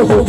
I'm